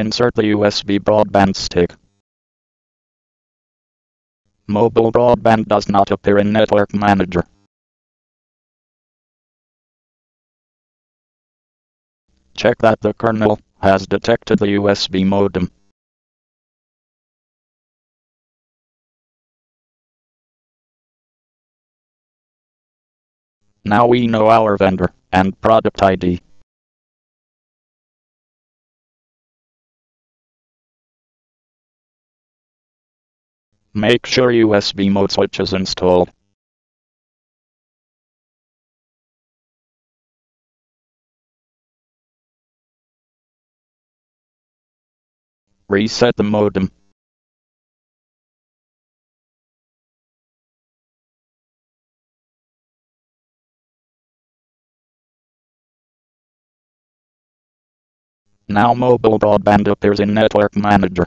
Insert the USB broadband stick. Mobile broadband does not appear in Network Manager. Check that the kernel has detected the USB modem. Now we know our vendor and product ID. Make sure USB mode switch is installed. Reset the modem. Now mobile broadband appears in Network Manager.